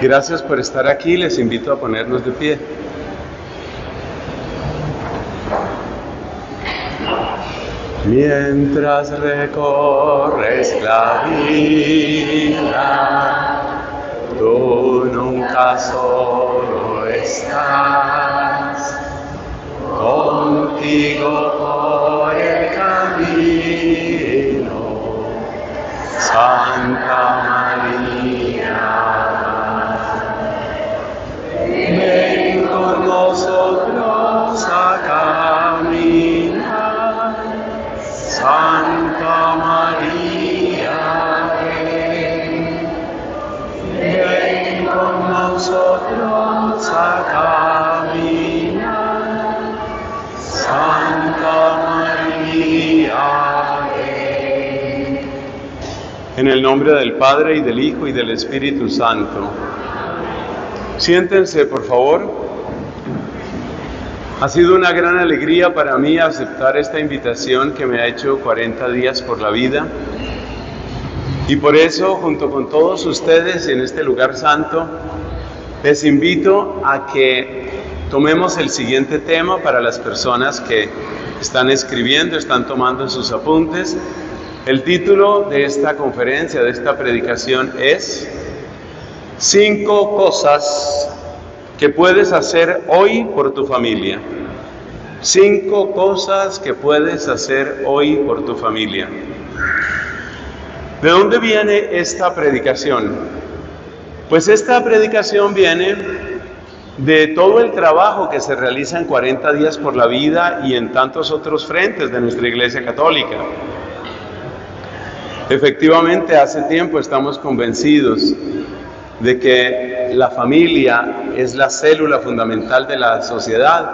Gracias por estar aquí, les invito a ponernos de pie. Mientras recorres la vida, tú nunca solo estás, contigo por el camino, Santa María. El nombre del Padre y del Hijo y del Espíritu Santo. Siéntense, por favor. Ha sido una gran alegría para mí aceptar esta invitación que me ha hecho 40 días por la vida. Y por eso, junto con todos ustedes en este lugar santo, les invito a que tomemos el siguiente tema para las personas que están escribiendo, están tomando sus apuntes. El título de esta conferencia, de esta predicación es Cinco cosas que puedes hacer hoy por tu familia. Cinco cosas que puedes hacer hoy por tu familia. ¿De dónde viene esta predicación? Pues esta predicación viene de todo el trabajo que se realiza en 40 días por la vida y en tantos otros frentes de nuestra Iglesia Católica. Efectivamente, hace tiempo estamos convencidos de que la familia es la célula fundamental de la sociedad.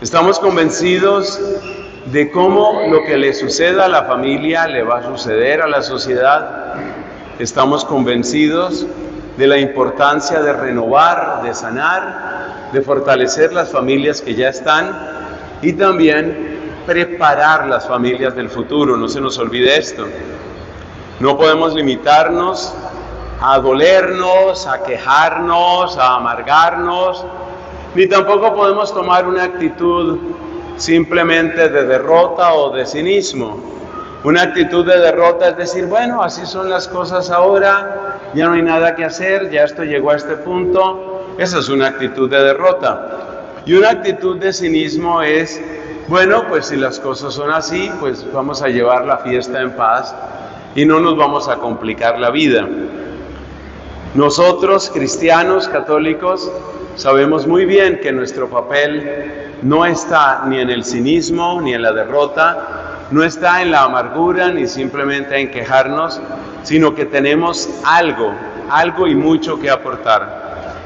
Estamos convencidos de cómo lo que le suceda a la familia le va a suceder a la sociedad. Estamos convencidos de la importancia de renovar, de sanar, de fortalecer las familias que ya están y también preparar las familias del futuro. No se nos olvide esto. No podemos limitarnos a dolernos, a quejarnos, a amargarnos, ni tampoco podemos tomar una actitud simplemente de derrota o de cinismo. Una actitud de derrota es decir, bueno, así son las cosas ahora, ya no hay nada que hacer, ya esto llegó a este punto. Esa es una actitud de derrota. Y una actitud de cinismo es, bueno, pues si las cosas son así, pues vamos a llevar la fiesta en paz y no nos vamos a complicar la vida. Nosotros, cristianos católicos, sabemos muy bien que nuestro papel no está ni en el cinismo ni en la derrota, no está en la amargura ni simplemente en quejarnos, sino que tenemos algo, algo y mucho que aportar.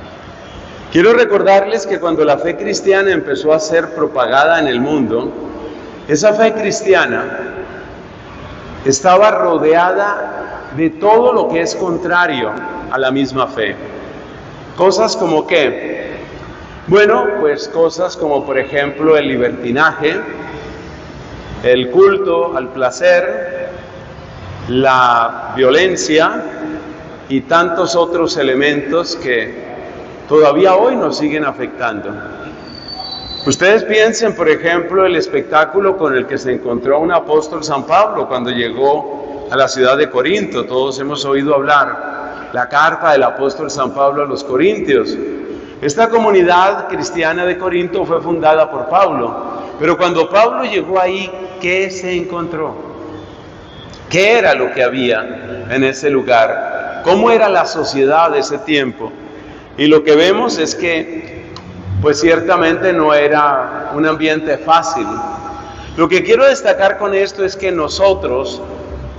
Quiero recordarles que cuando la fe cristiana empezó a ser propagada en el mundo, esa fe cristiana estaba rodeada de todo lo que es contrario a la misma fe. Cosas como que, bueno, pues cosas como por ejemplo el libertinaje, el culto al placer, la violencia y tantos otros elementos que todavía hoy nos siguen afectando. Ustedes piensen, por ejemplo, el espectáculo con el que se encontró un apóstol San Pablo cuando llegó a la ciudad de Corinto. Todos hemos oído hablar la carta del apóstol San Pablo a los Corintios. Esta comunidad cristiana de Corinto fue fundada por Pablo, pero cuando Pablo llegó ahí, ¿qué se encontró? ¿Qué era lo que había en ese lugar? ¿Cómo era la sociedad de ese tiempo? Y lo que vemos es que, pues ciertamente no era un ambiente fácil. Lo que quiero destacar con esto es que nosotros,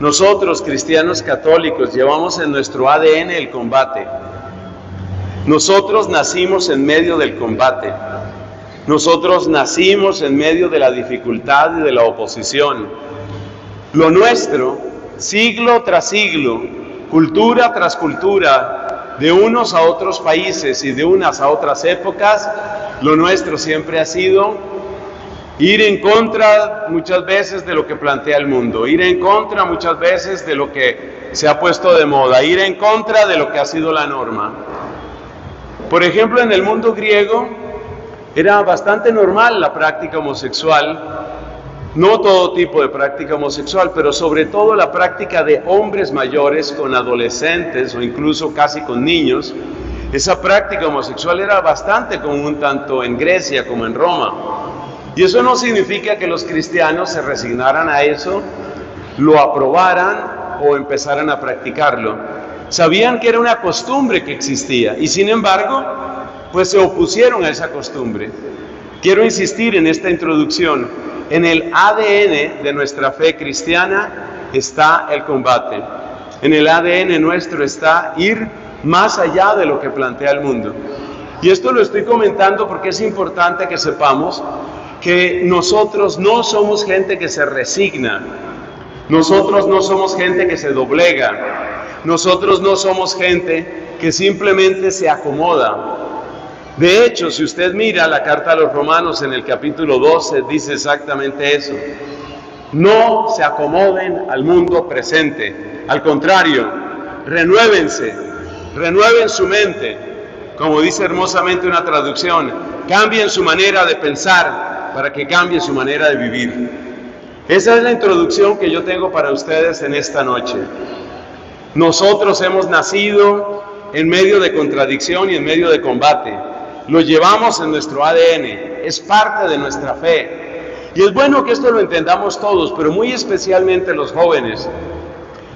nosotros cristianos católicos, llevamos en nuestro ADN el combate. Nosotros nacimos en medio del combate. Nosotros nacimos en medio de la dificultad y de la oposición. Lo nuestro, siglo tras siglo, cultura tras cultura, de unos a otros países y de unas a otras épocas, lo nuestro siempre ha sido ir en contra muchas veces de lo que plantea el mundo, ir en contra muchas veces de lo que se ha puesto de moda, ir en contra de lo que ha sido la norma. Por ejemplo, en el mundo griego era bastante normal la práctica homosexual, no todo tipo de práctica homosexual, pero sobre todo la práctica de hombres mayores con adolescentes o incluso casi con niños. Esa práctica homosexual era bastante común tanto en Grecia como en Roma. Y eso no significa que los cristianos se resignaran a eso, lo aprobaran o empezaran a practicarlo. Sabían que era una costumbre que existía y sin embargo, pues se opusieron a esa costumbre. Quiero insistir en esta introducción. En el ADN de nuestra fe cristiana está el combate. En el ADN nuestro está ir más allá de lo que plantea el mundo. Y esto lo estoy comentando porque es importante que sepamos que nosotros no somos gente que se resigna, nosotros no somos gente que se doblega, nosotros no somos gente que simplemente se acomoda. De hecho, si usted mira la carta a los romanos en el capítulo 12, dice exactamente eso. No se acomoden al mundo presente, al contrario, renuévense, renueven su mente, como dice hermosamente una traducción, cambien su manera de pensar, para que cambie su manera de vivir. Esa es la introducción que yo tengo para ustedes en esta noche. Nosotros hemos nacido en medio de contradicción y en medio de combate. Lo llevamos en nuestro ADN, es parte de nuestra fe. Y es bueno que esto lo entendamos todos, pero muy especialmente los jóvenes.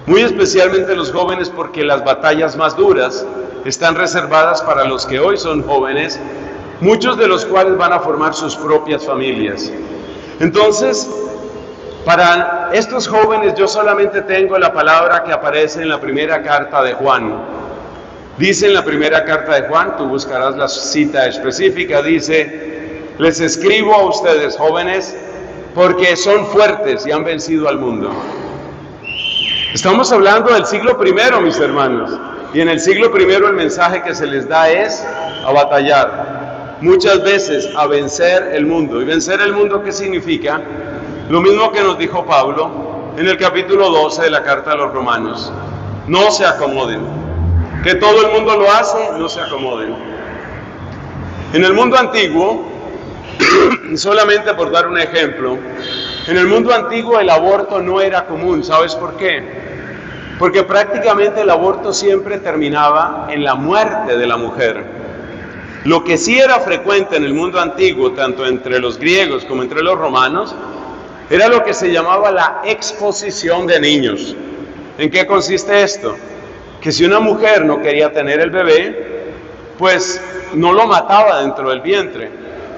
Muy especialmente los jóvenes porque las batallas más duras están reservadas para los que hoy son jóvenes muchos de los cuales van a formar sus propias familias. Entonces, para estos jóvenes yo solamente tengo la palabra que aparece en la primera carta de Juan. Dice en la primera carta de Juan, tú buscarás la cita específica, dice, les escribo a ustedes jóvenes porque son fuertes y han vencido al mundo. Estamos hablando del siglo primero, mis hermanos, y en el siglo primero el mensaje que se les da es a batallar, muchas veces a vencer el mundo. ¿Y vencer el mundo qué significa? Lo mismo que nos dijo Pablo en el capítulo 12 de la carta a los romanos. No se acomoden. Que todo el mundo lo hace, no se acomoden. En el mundo antiguo, solamente por dar un ejemplo, en el mundo antiguo el aborto no era común. ¿Sabes por qué? Porque prácticamente el aborto siempre terminaba en la muerte de la mujer. Lo que sí era frecuente en el mundo antiguo, tanto entre los griegos como entre los romanos, era lo que se llamaba la exposición de niños. ¿En qué consiste esto? Que si una mujer no quería tener el bebé, pues no lo mataba dentro del vientre,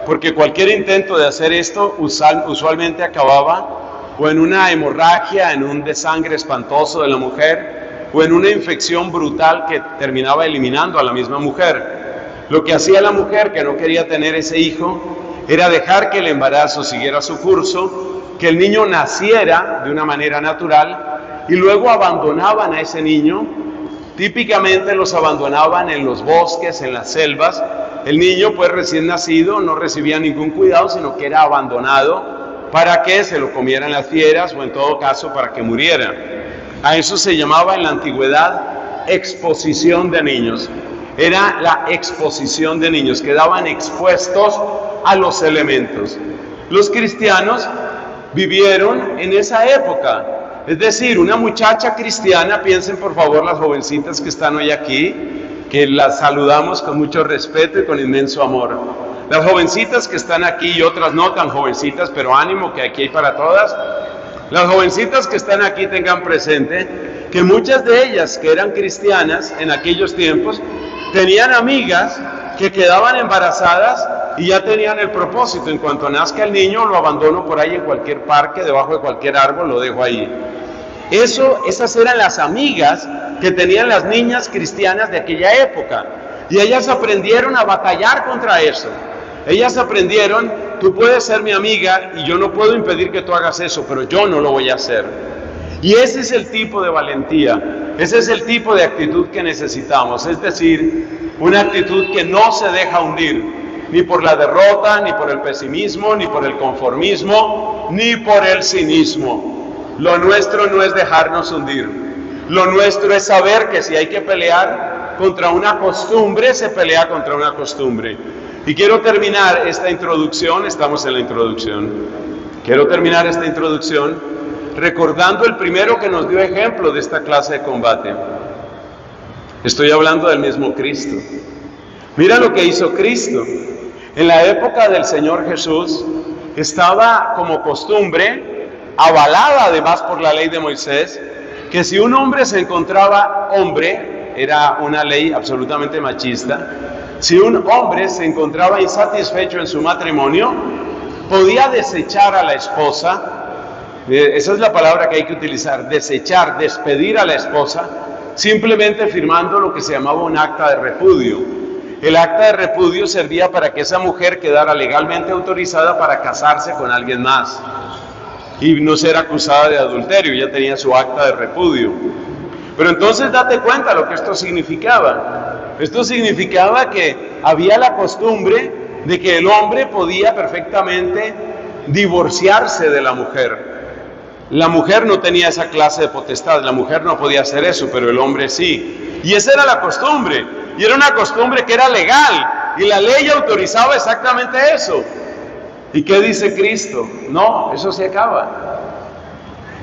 porque cualquier intento de hacer esto usualmente acababa o en una hemorragia, en un desangre espantoso de la mujer, o en una infección brutal que terminaba eliminando a la misma mujer. Lo que hacía la mujer que no quería tener ese hijo era dejar que el embarazo siguiera su curso, que el niño naciera de una manera natural y luego abandonaban a ese niño. Típicamente los abandonaban en los bosques, en las selvas. El niño pues recién nacido no recibía ningún cuidado, sino que era abandonado para que se lo comieran las fieras o en todo caso para que muriera. A eso se llamaba en la antigüedad exposición de niños era la exposición de niños, quedaban expuestos a los elementos. Los cristianos vivieron en esa época. Es decir, una muchacha cristiana, piensen por favor las jovencitas que están hoy aquí, que las saludamos con mucho respeto y con inmenso amor. Las jovencitas que están aquí y otras no tan jovencitas, pero ánimo que aquí hay para todas. Las jovencitas que están aquí tengan presente que muchas de ellas que eran cristianas en aquellos tiempos tenían amigas que quedaban embarazadas y ya tenían el propósito, en cuanto nazca el niño lo abandono por ahí en cualquier parque, debajo de cualquier árbol, lo dejo ahí. Eso, esas eran las amigas que tenían las niñas cristianas de aquella época. Y ellas aprendieron a batallar contra eso. Ellas aprendieron, tú puedes ser mi amiga y yo no puedo impedir que tú hagas eso, pero yo no lo voy a hacer. Y ese es el tipo de valentía, ese es el tipo de actitud que necesitamos, es decir, una actitud que no se deja hundir, ni por la derrota, ni por el pesimismo, ni por el conformismo, ni por el cinismo. Lo nuestro no es dejarnos hundir, lo nuestro es saber que si hay que pelear, contra una costumbre, se pelea contra una costumbre. Y quiero terminar esta introducción, estamos en la introducción, quiero terminar esta introducción recordando el primero que nos dio ejemplo de esta clase de combate. Estoy hablando del mismo Cristo. Mira lo que hizo Cristo. En la época del Señor Jesús estaba como costumbre, avalada además por la ley de Moisés, que si un hombre se encontraba hombre, era una ley absolutamente machista, si un hombre se encontraba insatisfecho en su matrimonio, podía desechar a la esposa, eh, esa es la palabra que hay que utilizar, desechar, despedir a la esposa, simplemente firmando lo que se llamaba un acta de repudio. El acta de repudio servía para que esa mujer quedara legalmente autorizada para casarse con alguien más y no ser acusada de adulterio, ya tenía su acta de repudio. Pero entonces date cuenta lo que esto significaba. Esto significaba que había la costumbre de que el hombre podía perfectamente divorciarse de la mujer. La mujer no tenía esa clase de potestad, la mujer no podía hacer eso, pero el hombre sí. Y esa era la costumbre, y era una costumbre que era legal, y la ley autorizaba exactamente eso. ¿Y qué dice Cristo? No, eso se acaba.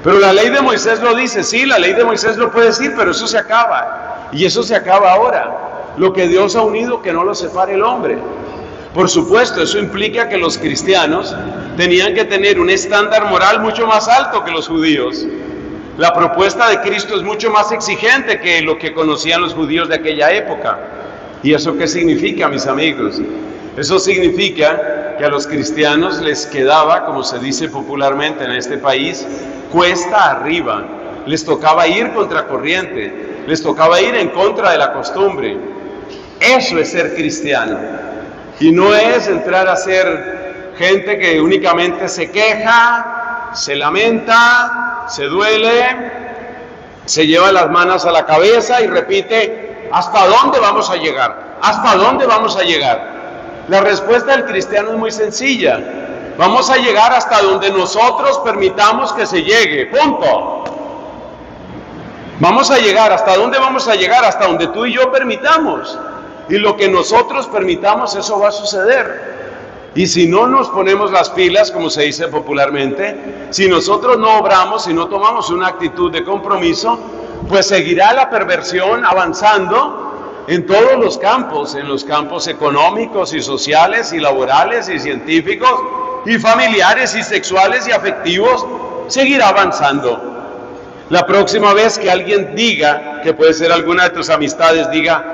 Pero la ley de Moisés lo dice, sí, la ley de Moisés lo puede decir, pero eso se acaba. Y eso se acaba ahora. Lo que Dios ha unido, que no lo separe el hombre. Por supuesto, eso implica que los cristianos tenían que tener un estándar moral mucho más alto que los judíos. La propuesta de Cristo es mucho más exigente que lo que conocían los judíos de aquella época. ¿Y eso qué significa, mis amigos? Eso significa que a los cristianos les quedaba, como se dice popularmente en este país, cuesta arriba. Les tocaba ir contra corriente, les tocaba ir en contra de la costumbre. Eso es ser cristiano. Y no es entrar a ser gente que únicamente se queja, se lamenta, se duele, se lleva las manos a la cabeza y repite, ¿hasta dónde vamos a llegar? ¿Hasta dónde vamos a llegar? La respuesta del cristiano es muy sencilla. Vamos a llegar hasta donde nosotros permitamos que se llegue. Punto. Vamos a llegar. ¿Hasta dónde vamos a llegar? Hasta donde tú y yo permitamos. Y lo que nosotros permitamos, eso va a suceder. Y si no nos ponemos las pilas, como se dice popularmente, si nosotros no obramos, si no tomamos una actitud de compromiso, pues seguirá la perversión avanzando en todos los campos, en los campos económicos y sociales y laborales y científicos y familiares y sexuales y afectivos, seguirá avanzando. La próxima vez que alguien diga, que puede ser alguna de tus amistades, diga,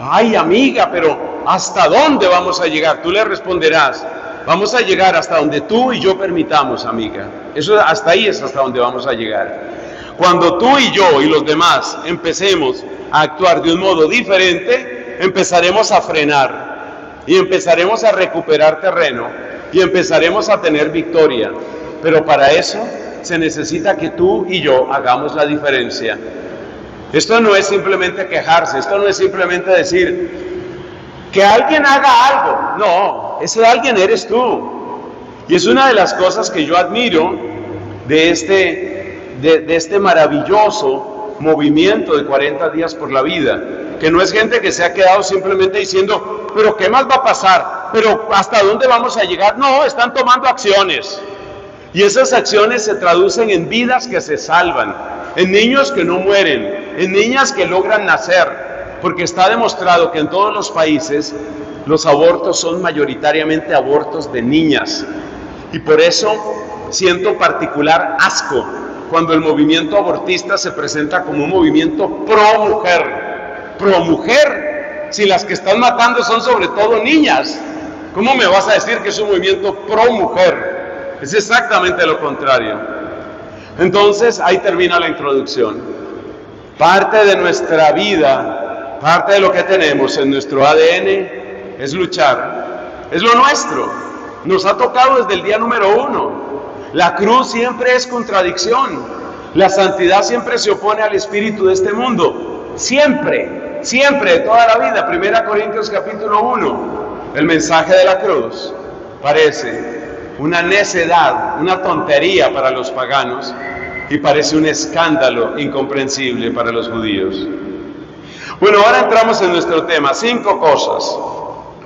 ay amiga, pero ¿hasta dónde vamos a llegar? Tú le responderás, vamos a llegar hasta donde tú y yo permitamos, amiga. Eso hasta ahí es hasta donde vamos a llegar. Cuando tú y yo y los demás empecemos a actuar de un modo diferente, empezaremos a frenar y empezaremos a recuperar terreno y empezaremos a tener victoria. Pero para eso se necesita que tú y yo hagamos la diferencia. Esto no es simplemente quejarse, esto no es simplemente decir que alguien haga algo. No, ese alguien eres tú. Y es una de las cosas que yo admiro de este de, este maravilloso movimiento de 40 días por la vida, que no es gente que se ha quedado simplemente diciendo, pero ¿qué más va a pasar? ¿Pero hasta dónde vamos a llegar? No, están tomando acciones. Y esas acciones se traducen en vidas que se salvan, en niños que no mueren, en niñas que logran nacer, porque está demostrado que en todos los países los abortos son mayoritariamente abortos de niñas. Y por eso siento particular asco cuando el movimiento abortista se presenta como un movimiento pro mujer. Pro mujer, si las que están matando son sobre todo niñas. ¿Cómo me vas a decir que es un movimiento pro mujer? Es exactamente lo contrario. Entonces, ahí termina la introducción. Parte de nuestra vida, parte de lo que tenemos en nuestro ADN es luchar. Es lo nuestro. Nos ha tocado desde el día número uno. La cruz siempre es contradicción. La santidad siempre se opone al espíritu de este mundo. Siempre, siempre, toda la vida. Primera Corintios capítulo 1. El mensaje de la cruz parece una necedad, una tontería para los paganos y parece un escándalo incomprensible para los judíos. Bueno, ahora entramos en nuestro tema, cinco cosas.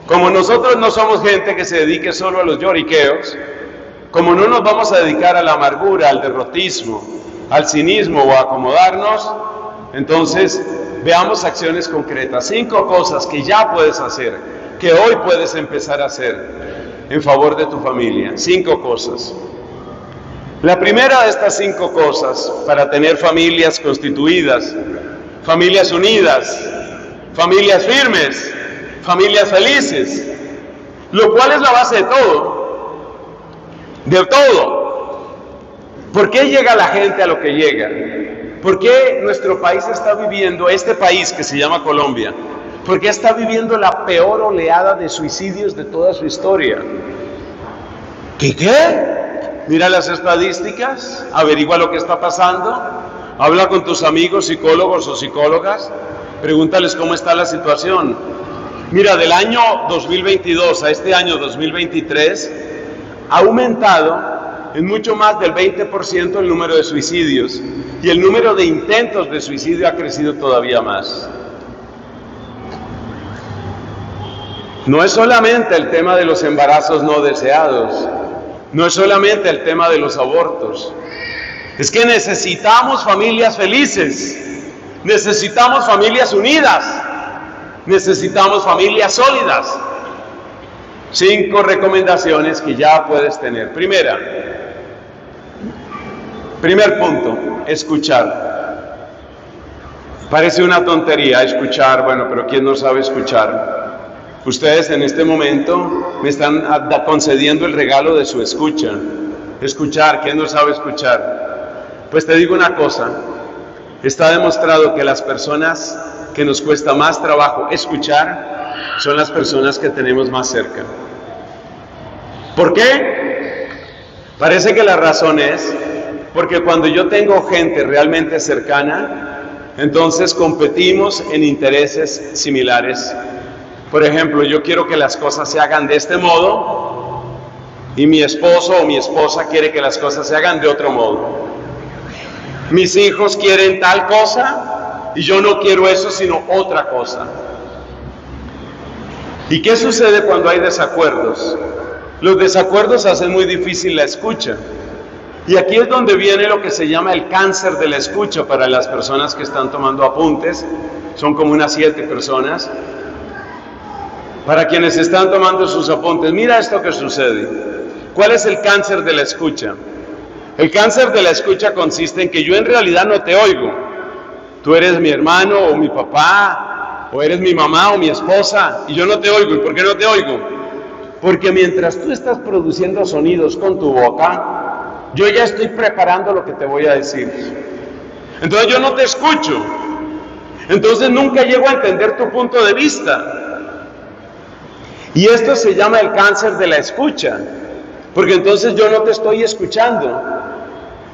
Como nosotros no somos gente que se dedique solo a los lloriqueos, como no nos vamos a dedicar a la amargura, al derrotismo, al cinismo o a acomodarnos, entonces veamos acciones concretas, cinco cosas que ya puedes hacer, que hoy puedes empezar a hacer en favor de tu familia, cinco cosas. La primera de estas cinco cosas para tener familias constituidas, familias unidas, familias firmes, familias felices, lo cual es la base de todo, de todo. ¿Por qué llega la gente a lo que llega? ¿Por qué nuestro país está viviendo, este país que se llama Colombia, por qué está viviendo la peor oleada de suicidios de toda su historia? ¿Qué qué? Mira las estadísticas, averigua lo que está pasando, habla con tus amigos psicólogos o psicólogas, Pregúntales cómo está la situación. Mira, del año 2022 a este año 2023 ha aumentado en mucho más del 20% el número de suicidios y el número de intentos de suicidio ha crecido todavía más. No es solamente el tema de los embarazos no deseados, no es solamente el tema de los abortos, es que necesitamos familias felices, Necesitamos familias unidas. Necesitamos familias sólidas. Cinco recomendaciones que ya puedes tener. Primera, primer punto, escuchar. Parece una tontería escuchar, bueno, pero ¿quién no sabe escuchar? Ustedes en este momento me están concediendo el regalo de su escucha. Escuchar, ¿quién no sabe escuchar? Pues te digo una cosa, Está demostrado que las personas que nos cuesta más trabajo escuchar son las personas que tenemos más cerca. ¿Por qué? Parece que la razón es porque cuando yo tengo gente realmente cercana, entonces competimos en intereses similares. Por ejemplo, yo quiero que las cosas se hagan de este modo y mi esposo o mi esposa quiere que las cosas se hagan de otro modo mis hijos quieren tal cosa y yo no quiero eso sino otra cosa. ¿Y qué sucede cuando hay desacuerdos? Los desacuerdos hacen muy difícil la escucha. Y aquí es donde viene lo que se llama el cáncer de la escucha para las personas que están tomando apuntes. Son como unas siete personas. Para quienes están tomando sus apuntes, mira esto que sucede. ¿Cuál es el cáncer de la escucha? El cáncer de la escucha consiste en que yo en realidad no te oigo. Tú eres mi hermano o mi papá, o eres mi mamá o mi esposa, y yo no te oigo. ¿Y por qué no te oigo? Porque mientras tú estás produciendo sonidos con tu boca, yo ya estoy preparando lo que te voy a decir. Entonces yo no te escucho. Entonces nunca llego a entender tu punto de vista. Y esto se llama el cáncer de la escucha. Porque entonces yo no te estoy escuchando.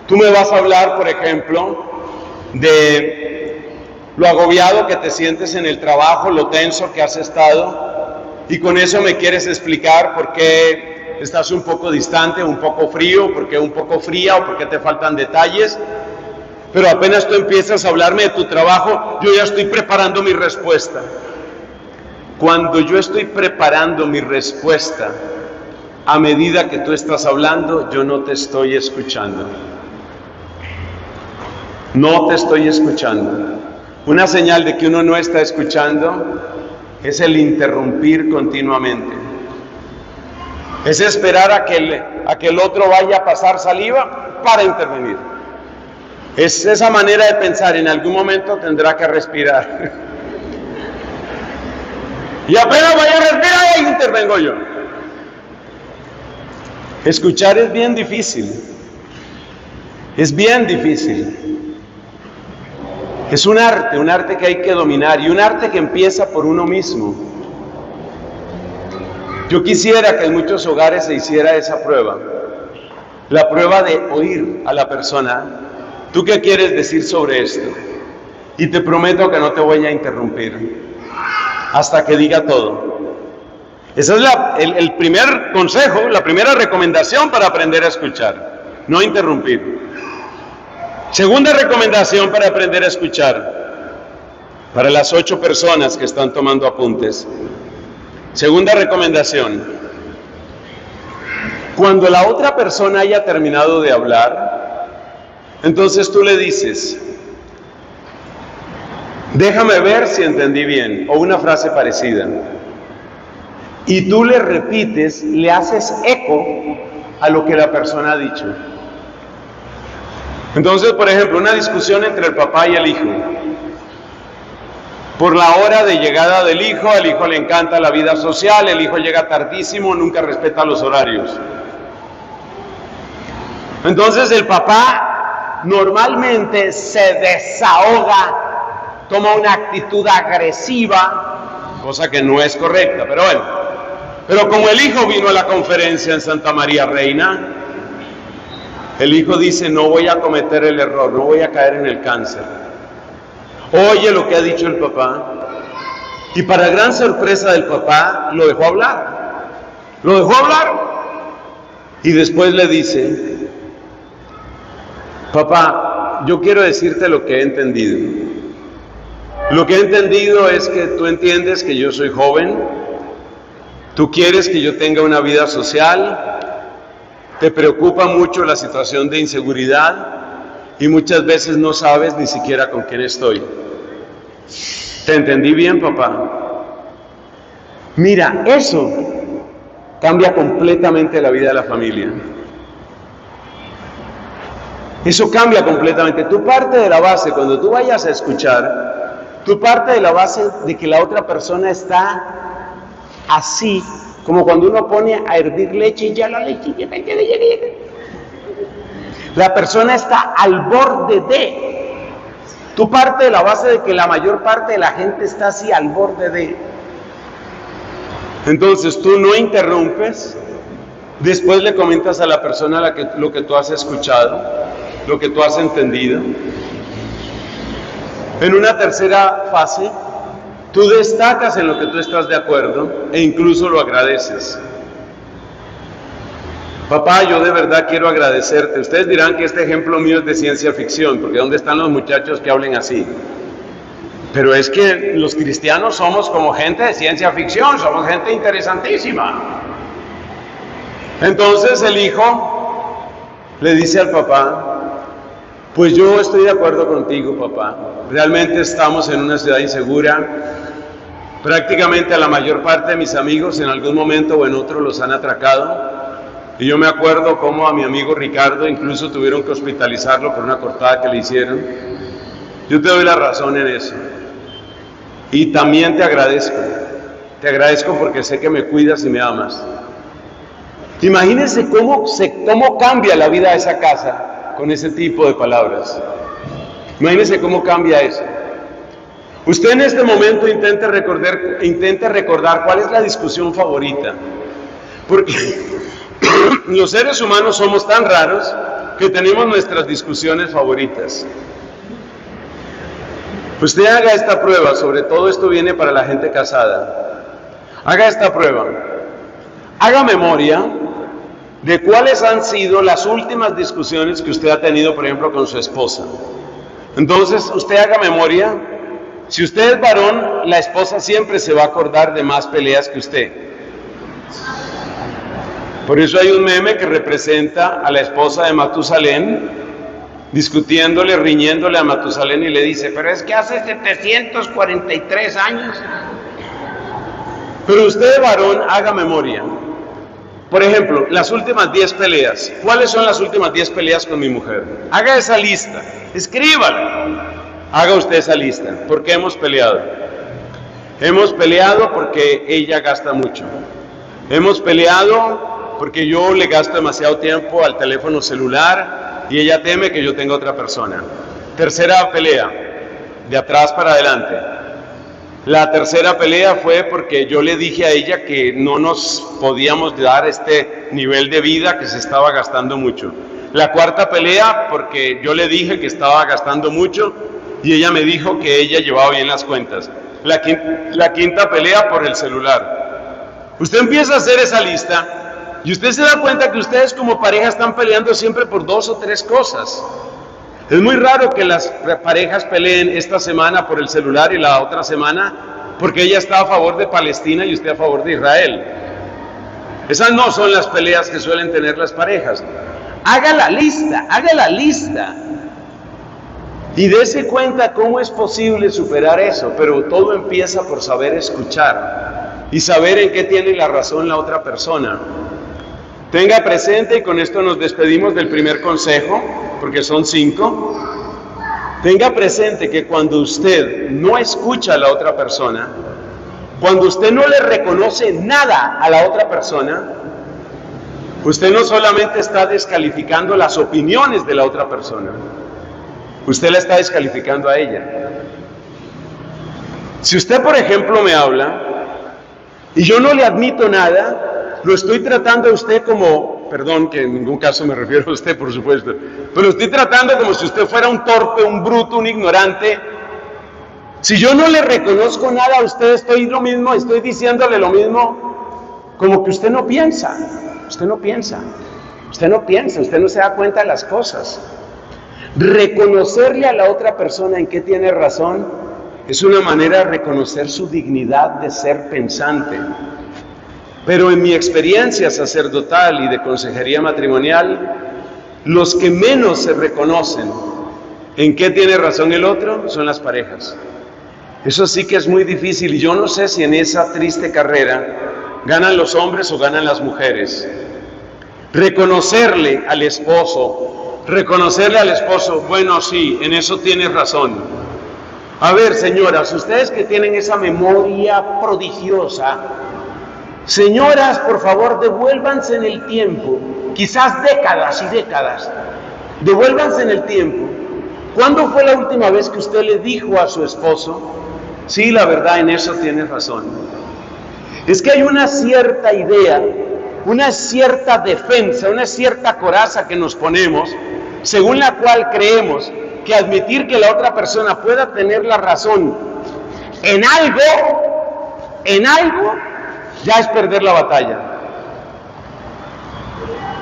Tú me vas a hablar, por ejemplo, de lo agobiado que te sientes en el trabajo, lo tenso que has estado, y con eso me quieres explicar por qué estás un poco distante, un poco frío, por qué un poco fría o por qué te faltan detalles. Pero apenas tú empiezas a hablarme de tu trabajo, yo ya estoy preparando mi respuesta. Cuando yo estoy preparando mi respuesta, a medida que tú estás hablando, yo no te estoy escuchando. No te estoy escuchando. Una señal de que uno no está escuchando es el interrumpir continuamente. Es esperar a que, el, a que el otro vaya a pasar saliva para intervenir. Es esa manera de pensar, en algún momento tendrá que respirar. y apenas vaya a respirar, ahí intervengo yo. Escuchar es bien difícil. Es bien difícil. Es un arte, un arte que hay que dominar y un arte que empieza por uno mismo. Yo quisiera que en muchos hogares se hiciera esa prueba. La prueba de oír a la persona. ¿Tú qué quieres decir sobre esto? Y te prometo que no te voy a interrumpir hasta que diga todo. Ese es el, primer consejo, la primera recomendación para aprender a escuchar, no interrumpir. Segunda recomendación para aprender a escuchar, Para las ocho personas que están tomando apuntes. Segunda recomendación. Cuando la otra persona haya terminado de hablar, entonces tú le dices, déjame ver si entendí bien, o una frase parecida. Y tú le repites, le haces eco a lo que la persona ha dicho. Entonces, por ejemplo, una discusión entre el papá y el hijo. Por la hora de llegada del hijo, al hijo le encanta la vida social, el hijo llega tardísimo, nunca respeta los horarios. Entonces el papá normalmente se desahoga, toma una actitud agresiva, cosa que no es correcta, pero bueno. Pero como el hijo vino a la conferencia en Santa María Reina, el hijo dice, no voy a cometer el error, no voy a caer en el cáncer. Oye lo que ha dicho el papá. Y para gran sorpresa del papá, lo dejó hablar. Lo dejó hablar. Y después le dice, papá, yo quiero decirte lo que he entendido. Lo que he entendido es que tú entiendes que yo soy joven, tú quieres que yo tenga una vida social, te preocupa mucho la situación de inseguridad y muchas veces no sabes ni siquiera con quién estoy. ¿Te entendí bien, papá? Mira, eso cambia completamente la vida de la familia. Eso cambia completamente. Tu parte de la base, cuando tú vayas a escuchar, tu parte de la base de que la otra persona está así, como cuando uno pone a hervir leche y ya la leche llega, llega, llega. La persona está al borde de. Tu parte de la base de que la mayor parte de la gente está así al borde de. Entonces tú no interrumpes, después le comentas a la persona la que, lo que tú has escuchado, lo que tú has entendido. En una tercera fase, tú destacas en lo que tú estás de acuerdo e incluso lo agradeces. Papá, yo de verdad quiero agradecerte. Ustedes dirán que este ejemplo mío es de ciencia ficción, porque ¿dónde están los muchachos que hablen así? Pero es que los cristianos somos como gente de ciencia ficción, somos gente interesantísima. Entonces el hijo le dice al papá, pues yo estoy de acuerdo contigo, papá. Realmente estamos en una ciudad insegura. Prácticamente a la mayor parte de mis amigos en algún momento o en otro los han atracado. Y yo me acuerdo cómo a mi amigo Ricardo incluso tuvieron que hospitalizarlo por una cortada que le hicieron. Yo te doy la razón en eso. Y también te agradezco. Te agradezco porque sé que me cuidas y me amas. Imagínense cómo, se, cómo cambia la vida de esa casa con ese tipo de palabras. Imagínense cómo cambia eso. Usted en este momento intente recordar, intente recordar cuál es la discusión favorita. Porque los seres humanos somos tan raros que tenemos nuestras discusiones favoritas. Usted haga esta prueba, sobre todo esto viene para la gente casada. Haga esta prueba. Haga memoria de cuáles han sido las últimas discusiones que usted ha tenido, por ejemplo, con su esposa. Entonces, usted haga memoria. Si usted es varón, la esposa siempre se va a acordar de más peleas que usted. Por eso hay un meme que representa a la esposa de Matusalén discutiéndole, riñéndole a Matusalén y le dice, pero es que hace 743 años. Pero usted, varón, haga memoria. Por ejemplo, las últimas 10 peleas. ¿Cuáles son las últimas 10 peleas con mi mujer? Haga esa lista, escríbala. Haga usted esa lista. ¿Por qué hemos peleado? Hemos peleado porque ella gasta mucho. Hemos peleado porque yo le gasto demasiado tiempo al teléfono celular y ella teme que yo tenga otra persona. Tercera pelea, de atrás para adelante. La tercera pelea fue porque yo le dije a ella que no nos podíamos dar este nivel de vida que se estaba gastando mucho. La cuarta pelea porque yo le dije que estaba gastando mucho y ella me dijo que ella llevaba bien las cuentas. La quinta, pelea por el celular. Usted empieza a hacer esa lista y usted se da cuenta que ustedes como pareja están peleando siempre por dos o tres cosas. Es muy raro que las parejas peleen esta semana por el celular y la otra semana porque ella está a favor de Palestina y usted a favor de Israel. Esas no son las peleas que suelen tener las parejas. Haga la lista, haga la lista. Y dése cuenta cómo es posible superar eso, pero todo empieza por saber escuchar y saber en qué tiene la razón la otra persona. Tenga presente, y con esto nos despedimos del primer consejo, porque son cinco. Tenga presente que cuando usted no escucha a la otra persona, cuando usted no le reconoce nada a la otra persona, usted no solamente está descalificando las opiniones de la otra persona, usted la está descalificando a ella. Si usted, por ejemplo, me habla y yo no le admito nada, lo estoy tratando a usted como, perdón que en ningún caso me refiero a usted, por supuesto, pero estoy tratando como si usted fuera un torpe, un bruto, un ignorante, si yo no le reconozco nada a usted, estoy lo mismo, estoy diciéndole lo mismo, como que usted no piensa, usted no piensa, usted no piensa, usted no se da cuenta de las cosas. Reconocerle a la otra persona en qué tiene razón es una manera de reconocer su dignidad de ser pensante. Pero en mi experiencia sacerdotal y de consejería matrimonial, los que menos se reconocen en qué tiene razón el otro son las parejas. Eso sí que es muy difícil y yo no sé si en esa triste carrera ganan los hombres o ganan las mujeres. Reconocerle al esposo, reconocerle al esposo, bueno, sí, en eso tienes razón. A ver, señoras, ustedes que tienen esa memoria prodigiosa, señoras, por favor, devuélvanse en el tiempo, quizás décadas y décadas, devuélvanse en el tiempo. ¿Cuándo fue la última vez que usted le dijo a su esposo, Sí, la verdad, en eso tienes razón. Es que hay una cierta idea, una cierta defensa, una cierta coraza que nos ponemos, según la cual creemos que admitir que la otra persona pueda tener la razón en algo, en algo, ya es perder la batalla.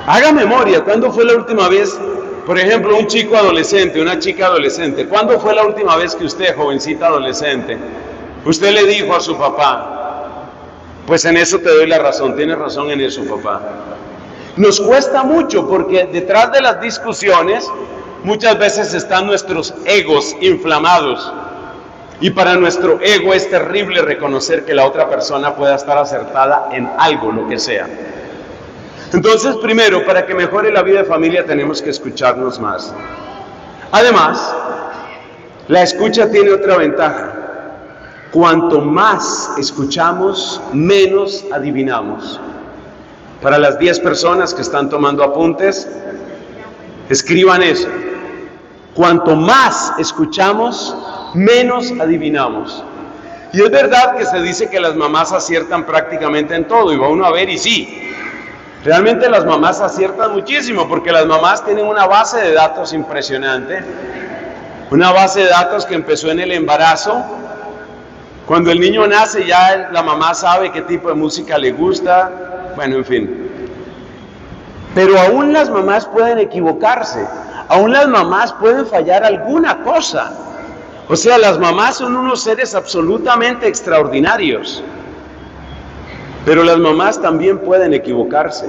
Haga memoria, ¿cuándo fue la última vez, por ejemplo, un chico adolescente, una chica adolescente, ¿cuándo fue la última vez que usted, jovencita adolescente, usted le dijo a su papá, pues en eso te doy la razón, tienes razón en eso, papá? Nos cuesta mucho porque detrás de las discusiones muchas veces están nuestros egos inflamados. Y para nuestro ego es terrible reconocer que la otra persona pueda estar acertada en algo, lo que sea. Entonces, primero, para que mejore la vida de familia tenemos que escucharnos más. Además, la escucha tiene otra ventaja. Cuanto más escuchamos, menos adivinamos. Para las 10 personas que están tomando apuntes, escriban eso. Cuanto más escuchamos, menos adivinamos. Y es verdad que se dice que las mamás aciertan prácticamente en todo, y va uno a ver, y sí, Realmente las mamás aciertan muchísimo porque las mamás tienen una base de datos impresionante, una base de datos que empezó en el embarazo. Cuando el niño nace ya la mamá sabe qué tipo de música le gusta, bueno, en fin. Pero aún las mamás pueden equivocarse, aún las mamás pueden fallar alguna cosa. O sea, las mamás son unos seres absolutamente extraordinarios. Pero las mamás también pueden equivocarse,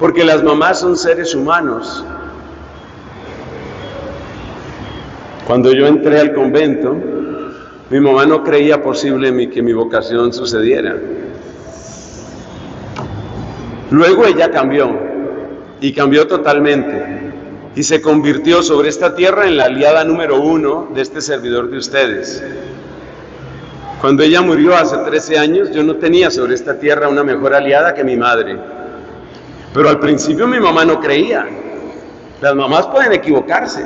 porque las mamás son seres humanos. Cuando yo entré al convento, mi mamá no creía posible que mi vocación sucediera. Luego ella cambió, y cambió totalmente, y se convirtió sobre esta tierra en la aliada número uno de este servidor de ustedes. Cuando ella murió hace 13 años, yo no tenía sobre esta tierra una mejor aliada que mi madre. Pero al principio mi mamá no creía. Las mamás pueden equivocarse.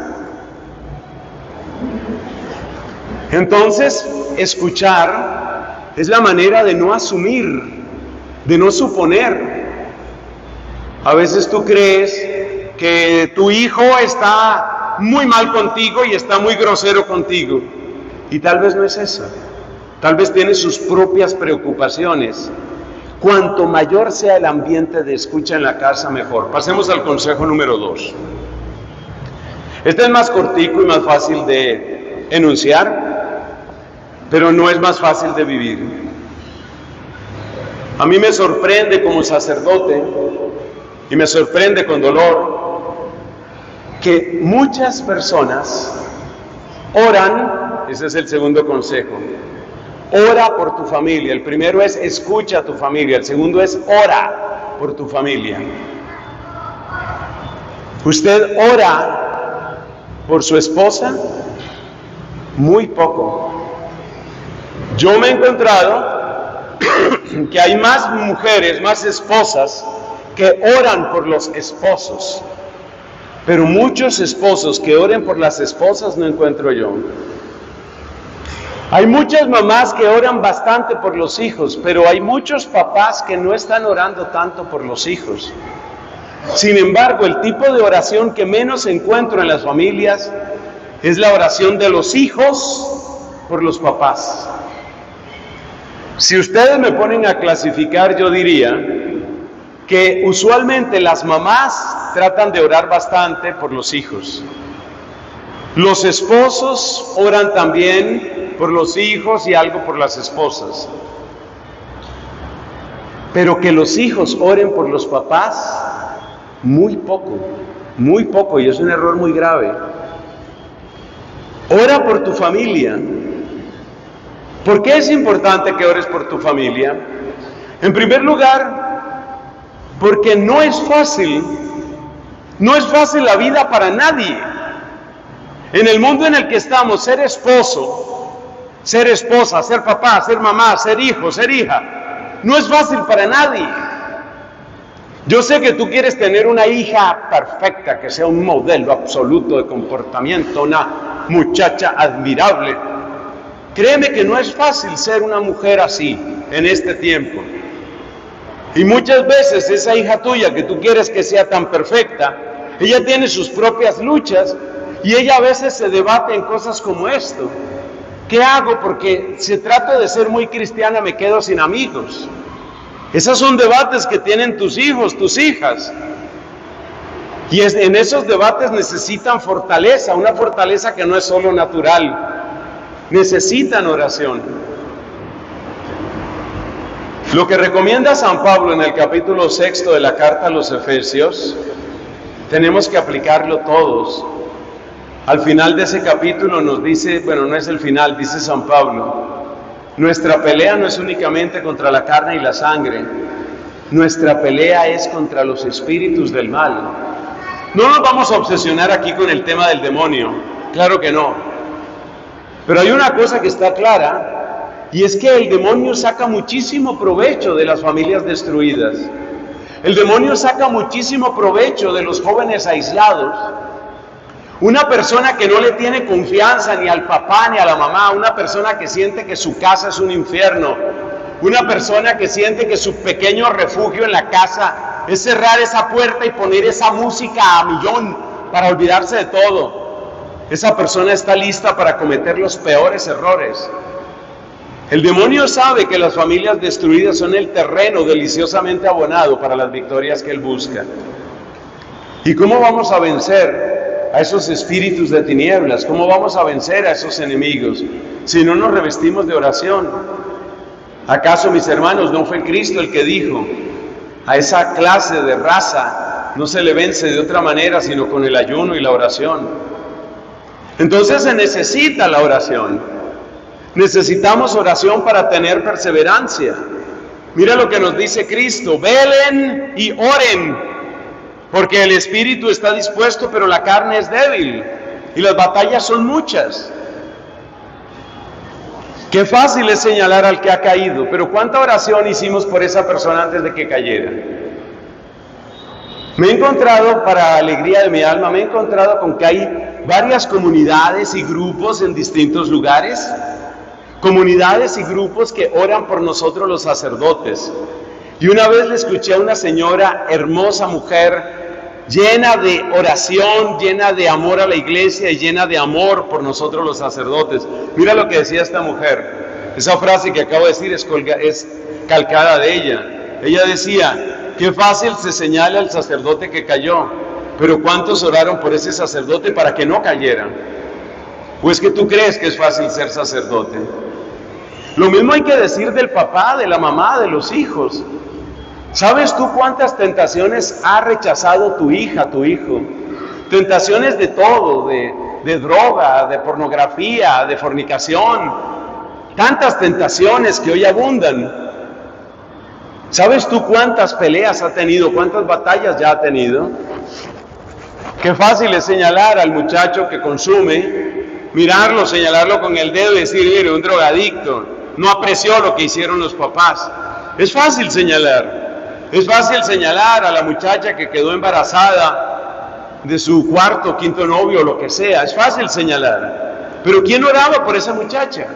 Entonces, escuchar es la manera de no asumir, de no suponer. A veces tú crees que tu hijo está muy mal contigo y está muy grosero contigo. Y tal vez no es eso. Tal vez tiene sus propias preocupaciones. Cuanto mayor sea el ambiente de escucha en la casa, mejor. Pasemos al consejo número dos. Este es más cortico y más fácil de enunciar, pero no es más fácil de vivir. A mí me sorprende como sacerdote y me sorprende con dolor que muchas personas oran, ese es el segundo consejo, ora por tu familia. El primero es escucha a tu familia, el segundo es ora por tu familia. ¿Usted ora por su esposa? Muy poco. Yo me he encontrado que hay más mujeres, más esposas que oran por los esposos. Pero muchos esposos que oren por las esposas no encuentro yo. Hay muchas mamás que oran bastante por los hijos, pero hay muchos papás que no están orando tanto por los hijos. Sin embargo, el tipo de oración que menos encuentro en las familias es la oración de los hijos por los papás. Si ustedes me ponen a clasificar, yo diría que usualmente las mamás tratan de orar bastante por los hijos. Los esposos oran también por los hijos y algo por las esposas. Pero que los hijos oren por los papás, muy poco, muy poco, y es un error muy grave. Ora por tu familia. ¿Por qué es importante que ores por tu familia? En primer lugar, porque no es fácil, no es fácil la vida para nadie. En el mundo en el que estamos, ser esposo, ser esposa, ser papá, ser mamá, ser hijo, ser hija, no es fácil para nadie. Yo sé que tú quieres tener una hija perfecta, que sea un modelo absoluto de comportamiento, una muchacha admirable. Créeme que no es fácil ser una mujer así en este tiempo. Y muchas veces esa hija tuya que tú quieres que sea tan perfecta, ella tiene sus propias luchas y ella a veces se debate en cosas como esto. ¿Qué hago? Porque si trato de ser muy cristiana me quedo sin amigos. Esos son debates que tienen tus hijos, tus hijas. Y en esos debates necesitan fortaleza, una fortaleza que no es solo natural. Necesitan oración. Lo que recomienda San Pablo en el capítulo sexto de la carta a los Efesios, tenemos que aplicarlo todos. Al final de ese capítulo nos dice, bueno, no es el final, dice San Pablo, nuestra pelea no es únicamente contra la carne y la sangre, nuestra pelea es contra los espíritus del mal. No nos vamos a obsesionar aquí con el tema del demonio, claro que no. Pero hay una cosa que está clara, y es que el demonio saca muchísimo provecho de las familias destruidas. El demonio saca muchísimo provecho de los jóvenes aislados una persona que no le tiene confianza ni al papá ni a la mamá, una persona que siente que su casa es un infierno, una persona que siente que su pequeño refugio en la casa es cerrar esa puerta y poner esa música a millón para olvidarse de todo. Esa persona está lista para cometer los peores errores. El demonio sabe que las familias destruidas son el terreno deliciosamente abonado para las victorias que él busca. ¿Y cómo vamos a vencer a esos espíritus de tinieblas? ¿Cómo vamos a vencer a esos enemigos si no nos revestimos de oración? ¿Acaso, mis hermanos, no fue Cristo el que dijo, a esa clase de raza no se le vence de otra manera sino con el ayuno y la oración? Entonces se necesita la oración. Necesitamos oración para tener perseverancia. Mira lo que nos dice Cristo, velen y oren porque el espíritu está dispuesto, pero la carne es débil. Y las batallas son muchas. Qué fácil es señalar al que ha caído, pero ¿cuánta oración hicimos por esa persona antes de que cayera? Me he encontrado, para alegría de mi alma, me he encontrado con que hay varias comunidades y grupos en distintos lugares, comunidades y grupos que oran por nosotros los sacerdotes. Y una vez le escuché a una señora, hermosa mujer, llena de oración, llena de amor a la iglesia y llena de amor por nosotros los sacerdotes. Mira lo que decía esta mujer. Esa frase que acabo de decir es, es calcada de ella. Ella decía, qué fácil se señala al sacerdote que cayó. pero ¿cuántos oraron por ese sacerdote para que no cayera? Pues que tú crees que es fácil ser sacerdote. Lo mismo hay que decir del papá, de la mamá, de los hijos. ¿Sabes tú cuántas tentaciones ha rechazado tu hija, tu hijo? Tentaciones de todo, de, de droga, de pornografía, de fornicación. Tantas tentaciones que hoy abundan. ¿Sabes tú cuántas peleas ha tenido, cuántas batallas ya ha tenido? Qué fácil es señalar al muchacho que consume, mirarlo, señalarlo con el dedo y decir, mire, un drogadicto, no apreció lo que hicieron los papás. Es fácil señalar. Es fácil señalar a la muchacha que quedó embarazada de su cuarto, quinto novio, lo que sea. Es fácil señalar. Pero ¿quién oraba por esa muchacha?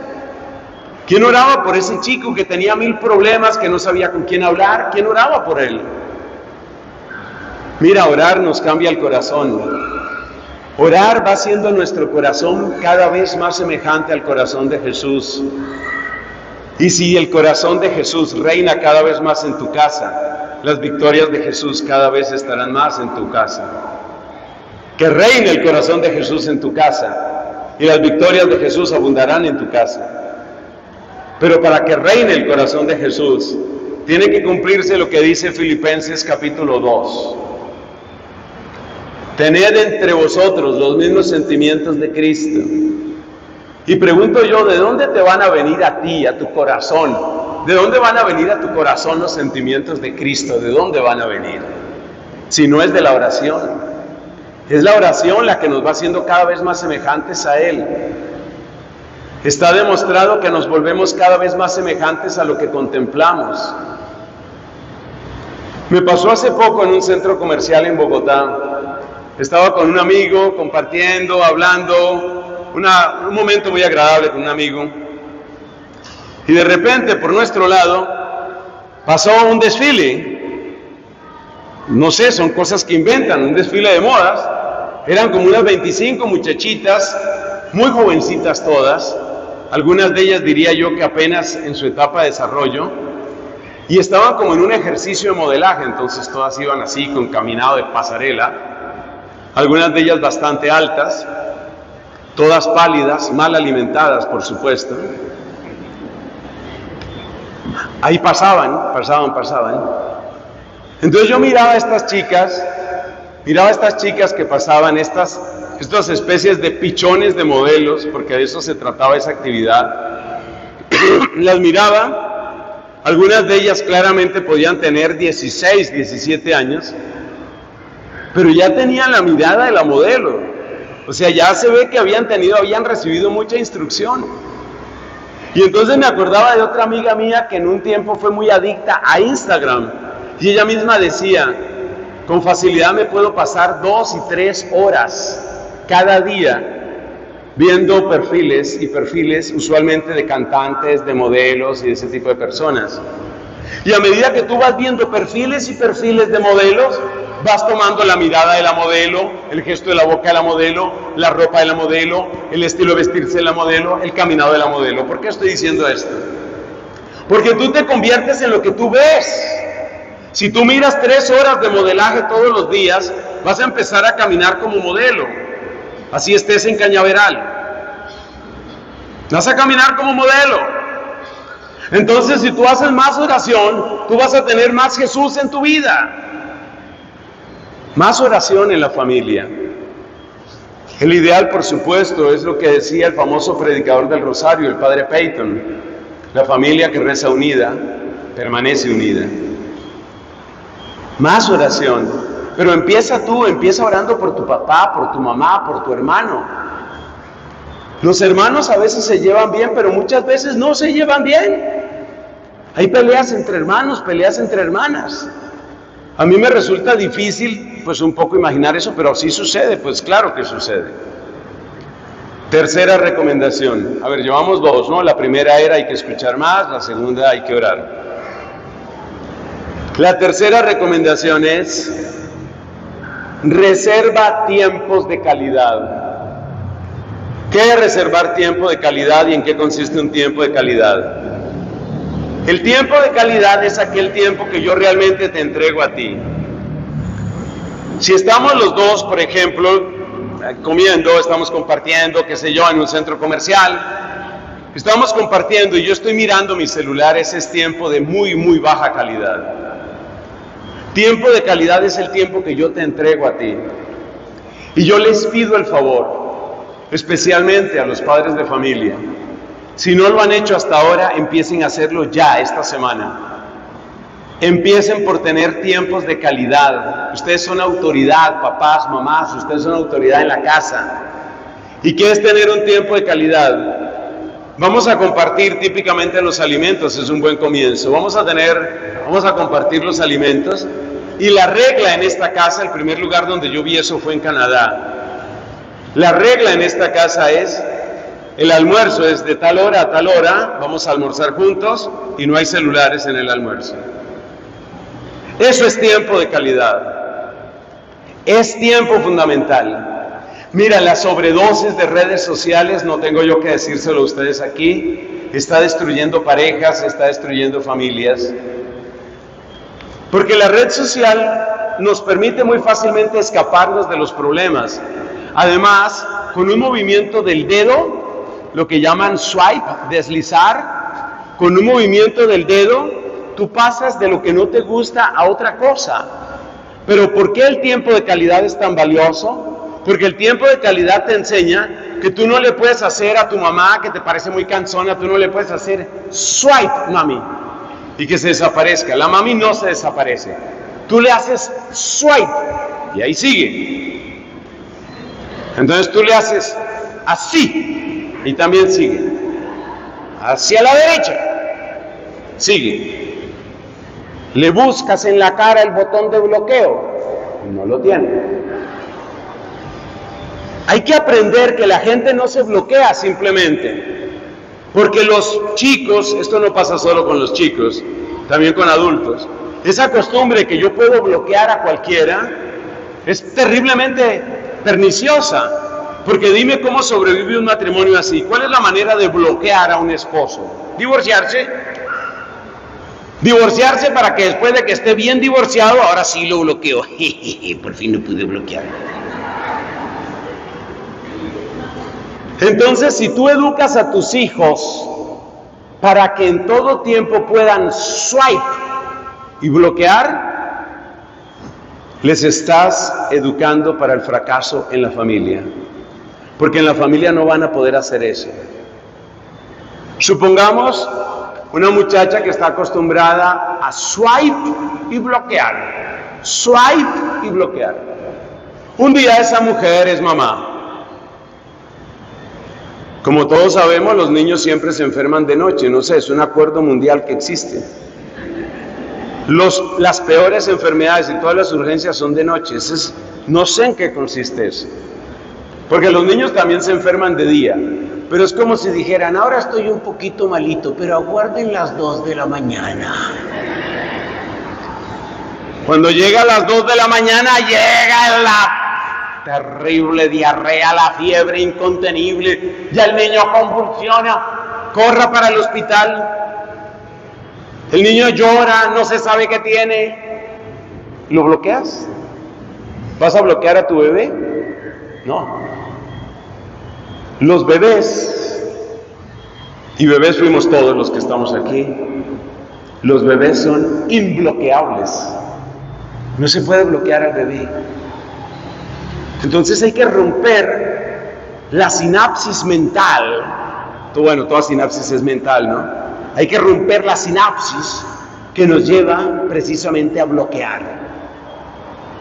¿Quién oraba por ese chico que tenía mil problemas, que no sabía con quién hablar? ¿Quién oraba por él? Mira, orar nos cambia el corazón. Orar va haciendo nuestro corazón cada vez más semejante al corazón de Jesús. Y si el corazón de Jesús reina cada vez más en tu casa, las victorias de Jesús cada vez estarán más en tu casa. Que reine el corazón de Jesús en tu casa y las victorias de Jesús abundarán en tu casa. Pero para que reine el corazón de Jesús, tiene que cumplirse lo que dice Filipenses capítulo 2. Tened entre vosotros los mismos sentimientos de Cristo. Y pregunto yo, ¿de dónde te van a venir a ti, a tu corazón? ¿De dónde van a venir a tu corazón los sentimientos de Cristo? ¿De dónde van a venir? Si no es de la oración. Es la oración la que nos va haciendo cada vez más semejantes a Él. Está demostrado que nos volvemos cada vez más semejantes a lo que contemplamos. Me pasó hace poco en un centro comercial en Bogotá. Estaba con un amigo compartiendo, hablando, un momento muy agradable con un amigo. Y de repente por nuestro lado pasó un desfile. No sé, son cosas que inventan, un desfile de modas. Eran como unas 25 muchachitas, muy jovencitas todas, algunas de ellas diría yo que apenas en su etapa de desarrollo, y estaban como en un ejercicio de modelaje, entonces todas iban así con caminado de pasarela, algunas de ellas bastante altas, todas pálidas, mal alimentadas por supuesto. Ahí pasaban, pasaban, pasaban. Entonces yo miraba a estas chicas, miraba a estas chicas que pasaban, estas estas especies de pichones de modelos, porque de eso se trataba esa actividad, las miraba, algunas de ellas claramente podían tener 16, 17 años, pero ya tenían la mirada de la modelo, o sea, ya se ve que habían tenido, habían recibido mucha instrucción. Y entonces me acordaba de otra amiga mía que en un tiempo fue muy adicta a Instagram, y ella misma decía, con facilidad me puedo pasar dos y tres horas cada día viendo perfiles y perfiles usualmente de cantantes, de modelos y de ese tipo de personas. Y a medida que tú vas viendo perfiles y perfiles de modelos, vas tomando la mirada de la modelo, el gesto de la boca de la modelo, la ropa de la modelo, el estilo de vestirse de la modelo, el caminado de la modelo. ¿Por qué estoy diciendo esto? Porque tú te conviertes en lo que tú ves. Si tú miras tres horas de modelaje todos los días, vas a empezar a caminar como modelo así estés en cañaveral. Vas a caminar como modelo. Entonces, si tú haces más oración, tú vas a tener más Jesús en tu vida. Más oración en la familia. El ideal, por supuesto, es lo que decía el famoso predicador del Rosario, el padre Peyton. La familia que reza unida, permanece unida. Más oración. Pero empieza tú, empieza orando por tu papá, por tu mamá, por tu hermano. Los hermanos a veces se llevan bien, pero muchas veces no se llevan bien. Hay peleas entre hermanos, peleas entre hermanas. A mí me resulta difícil, pues un poco imaginar eso, pero sí sucede, pues claro que sucede. Tercera recomendación. A ver, llevamos dos, ¿no? La primera era hay que escuchar más, la segunda hay que orar. La tercera recomendación es Reserva tiempos de calidad. ¿Qué es reservar tiempo de calidad y en qué consiste un tiempo de calidad? El tiempo de calidad es aquel tiempo que yo realmente te entrego a ti. Si estamos los dos, por ejemplo, comiendo, estamos compartiendo, qué sé yo, en un centro comercial, estamos compartiendo y yo estoy mirando mi celular, ese es tiempo de muy, muy baja calidad. Tiempo de calidad es el tiempo que yo te entrego a ti. Y yo les pido el favor, especialmente a los padres de familia, si no lo han hecho hasta ahora, empiecen a hacerlo ya esta semana. Empiecen por tener tiempos de calidad. Ustedes son autoridad, papás, mamás, ustedes son autoridad en la casa. ¿Y quieres tener un tiempo de calidad? Vamos a compartir típicamente los alimentos, es un buen comienzo. Vamos a tener, vamos a compartir los alimentos. Y la regla en esta casa, el primer lugar donde yo vi eso fue en Canadá. La regla en esta casa es, el almuerzo es de tal hora a tal hora, vamos a almorzar juntos y no hay celulares en el almuerzo. Eso es tiempo de calidad. Es tiempo fundamental. Mira, la sobredosis de redes sociales, no tengo yo que decírselo a ustedes aquí, está destruyendo parejas, está destruyendo familias. Porque la red social nos permite muy fácilmente escaparnos de los problemas. Además, con un movimiento del dedo, lo que llaman swipe, deslizar, con un movimiento del dedo, tú pasas de lo que no te gusta a otra cosa. Pero ¿por qué el tiempo de calidad es tan valioso? Porque el tiempo de calidad te enseña que tú no le puedes hacer a tu mamá que te parece muy cansona, tú no le puedes hacer swipe, mami, y que se desaparezca. La mami no se desaparece. Tú le haces swipe y ahí sigue. Entonces tú le haces así y también sigue. Hacia la derecha. Sigue. Le buscas en la cara el botón de bloqueo. No lo tiene. Hay que aprender que la gente no se bloquea simplemente. Porque los chicos, esto no pasa solo con los chicos, también con adultos, esa costumbre que yo puedo bloquear a cualquiera es terriblemente perniciosa. Porque dime cómo sobrevive un matrimonio así. ¿Cuál es la manera de bloquear a un esposo? ¿Divorciarse? Divorciarse para que después de que esté bien divorciado, ahora sí lo bloqueo. Por fin lo pude bloquear. Entonces, si tú educas a tus hijos para que en todo tiempo puedan swipe y bloquear, les estás educando para el fracaso en la familia. Porque en la familia no van a poder hacer eso. Supongamos una muchacha que está acostumbrada a swipe y bloquear. Swipe y bloquear. Un día esa mujer es mamá. Como todos sabemos, los niños siempre se enferman de noche. No sé, es un acuerdo mundial que existe. Las peores enfermedades y todas las urgencias son de noche. no sé en qué consiste eso. Porque los niños también se enferman de día. Pero es como si dijeran, ahora estoy un poquito malito, pero aguarden las dos de la mañana. Cuando llega a las dos de la mañana, llega la terrible diarrea, la fiebre incontenible, ya el niño convulsiona, corra para el hospital. El niño llora, no se sabe qué tiene. ¿Lo bloqueas? ¿Vas a bloquear a tu bebé? No. Los bebés, y bebés fuimos todos los que estamos aquí, los bebés son imbloqueables. No se puede bloquear al bebé. Entonces hay que romper la sinapsis mental. Bueno, toda sinapsis es mental, ¿no? Hay que romper la sinapsis que nos lleva precisamente a bloquear.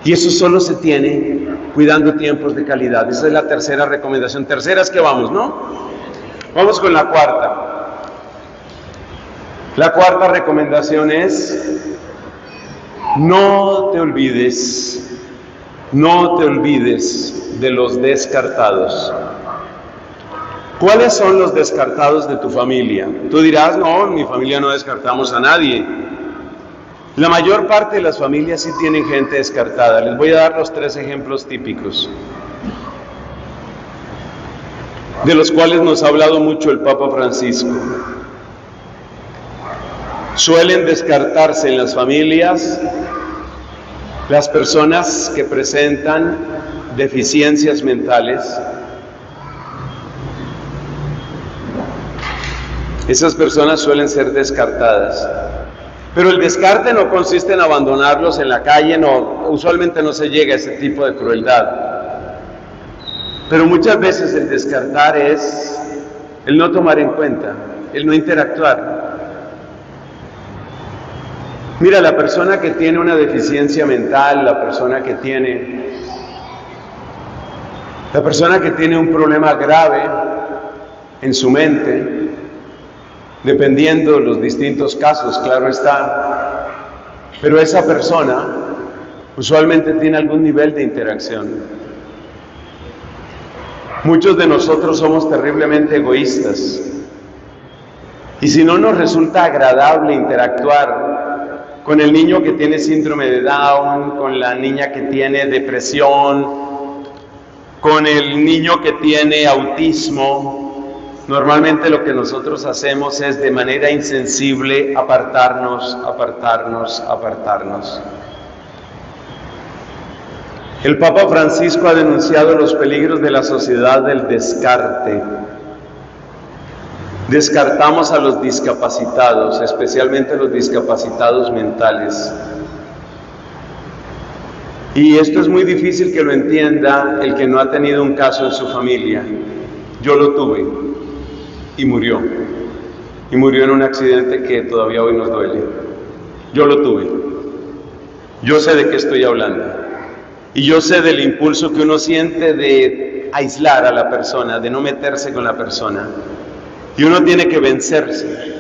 Y eso solo se tiene cuidando tiempos de calidad. Esa es la tercera recomendación. Tercera es que vamos, ¿no? Vamos con la cuarta. La cuarta recomendación es, no te olvides, no te olvides de los descartados. ¿Cuáles son los descartados de tu familia? Tú dirás, no, en mi familia no descartamos a nadie. La mayor parte de las familias sí tienen gente descartada. Les voy a dar los tres ejemplos típicos, de los cuales nos ha hablado mucho el Papa Francisco. Suelen descartarse en las familias Las personas que presentan deficiencias mentales, esas personas suelen ser descartadas. Pero el descarte no consiste en abandonarlos en la calle, no, usualmente no se llega a ese tipo de crueldad. Pero muchas veces el descartar es el no tomar en cuenta, el no interactuar. Mira, la persona que tiene una deficiencia mental, la persona que tiene la persona que tiene un problema grave en su mente, dependiendo de los distintos casos, claro está, pero esa persona usualmente tiene algún nivel de interacción. Muchos de nosotros somos terriblemente egoístas y si no nos resulta agradable interactuar con el niño que tiene síndrome de Down, con la niña que tiene depresión, con el niño que tiene autismo, normalmente lo que nosotros hacemos es de manera insensible apartarnos, apartarnos, apartarnos. El Papa Francisco ha denunciado los peligros de la sociedad del descarte. Descartamos a los discapacitados, especialmente los discapacitados mentales. Y esto es muy difícil que lo entienda el que no ha tenido un caso en su familia. Yo lo tuve y murió. Y murió en un accidente que todavía hoy nos duele. Yo lo tuve. Yo sé de qué estoy hablando. Y yo sé del impulso que uno siente de aislar a la persona, de no meterse con la persona. Y uno tiene que vencerse.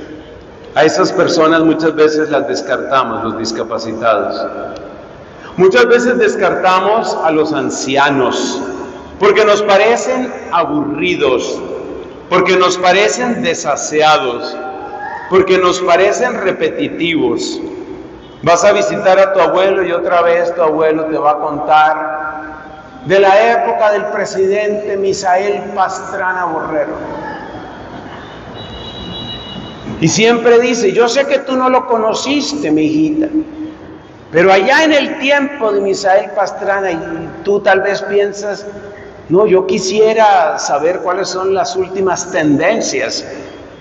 A esas personas muchas veces las descartamos, los discapacitados. Muchas veces descartamos a los ancianos porque nos parecen aburridos, porque nos parecen desaseados, porque nos parecen repetitivos. Vas a visitar a tu abuelo y otra vez tu abuelo te va a contar de la época del presidente Misael Pastrana Borrero. Y siempre dice, yo sé que tú no lo conociste, mi hijita, pero allá en el tiempo de Misael Pastrana, y tú tal vez piensas, no, yo quisiera saber cuáles son las últimas tendencias.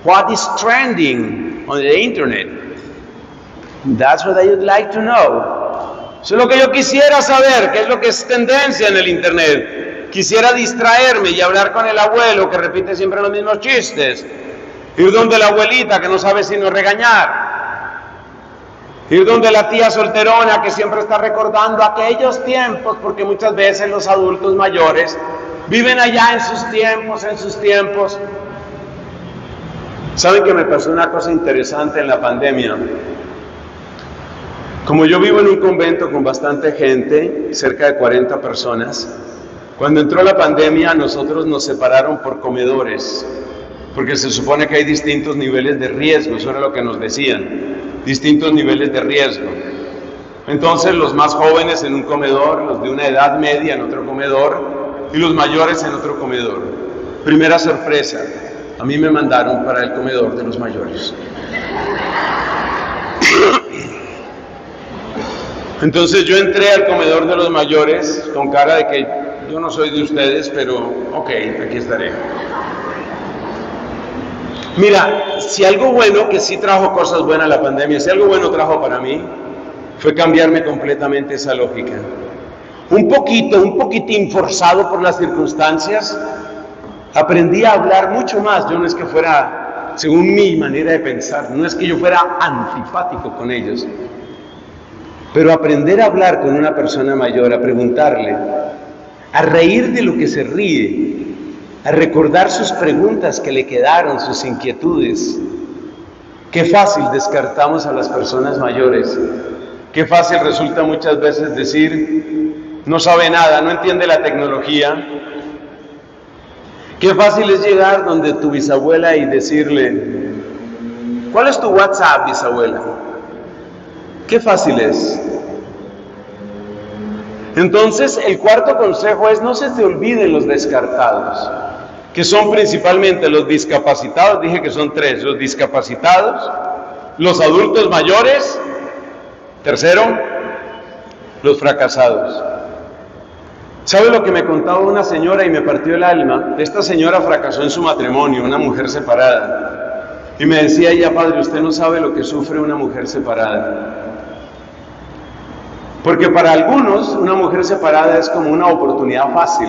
What is trending on the internet? That's what I would like to know. Eso es lo que yo quisiera saber, qué es lo que es tendencia en el internet. Quisiera distraerme y hablar con el abuelo que repite siempre los mismos chistes. Ir donde la abuelita que no sabe si no regañar. Ir donde la tía solterona que siempre está recordando aquellos tiempos, porque muchas veces los adultos mayores viven allá en sus tiempos, en sus tiempos. ¿Saben que me pasó una cosa interesante en la pandemia? Como yo vivo en un convento con bastante gente, cerca de 40 personas, cuando entró la pandemia nosotros nos separaron por comedores, porque se supone que hay distintos niveles de riesgo, eso era lo que nos decían distintos niveles de riesgo. Entonces los más jóvenes en un comedor, los de una edad media en otro comedor y los mayores en otro comedor. Primera sorpresa, a mí me mandaron para el comedor de los mayores. Entonces yo entré al comedor de los mayores con cara de que yo no soy de ustedes, pero ok, aquí estaré. Mira, si algo bueno, que sí trajo cosas buenas la pandemia, si algo bueno trajo para mí, fue cambiarme completamente esa lógica. Un poquito, un poquitín forzado por las circunstancias, aprendí a hablar mucho más. Yo no es que fuera, según mi manera de pensar, no es que yo fuera antipático con ellos, pero aprender a hablar con una persona mayor, a preguntarle, a reír de lo que se ríe, a recordar sus preguntas que le quedaron, sus inquietudes. Qué fácil descartamos a las personas mayores. Qué fácil resulta muchas veces decir, no sabe nada, no entiende la tecnología. Qué fácil es llegar donde tu bisabuela y decirle, ¿cuál es tu WhatsApp, bisabuela? Qué fácil es. Entonces, el cuarto consejo es no se te olviden los descartados que son principalmente los discapacitados, dije que son tres, los discapacitados, los adultos mayores, tercero, los fracasados. ¿Sabe lo que me contaba una señora y me partió el alma? Esta señora fracasó en su matrimonio, una mujer separada. Y me decía ella, padre, usted no sabe lo que sufre una mujer separada. Porque para algunos una mujer separada es como una oportunidad fácil,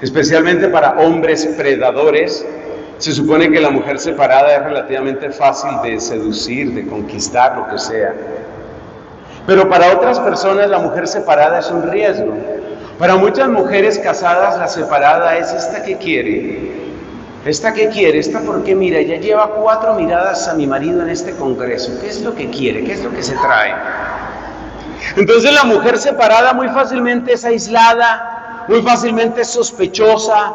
especialmente para hombres predadores. Se supone que la mujer separada es relativamente fácil de seducir, de conquistar, lo que sea. Pero para otras personas la mujer separada es un riesgo. Para muchas mujeres casadas la separada es esta que quiere. Esta que quiere, esta porque mira, ya lleva cuatro miradas a mi marido en este congreso. ¿Qué es lo que quiere? ¿Qué es lo que se trae? Entonces la mujer separada muy fácilmente es aislada, muy fácilmente es sospechosa,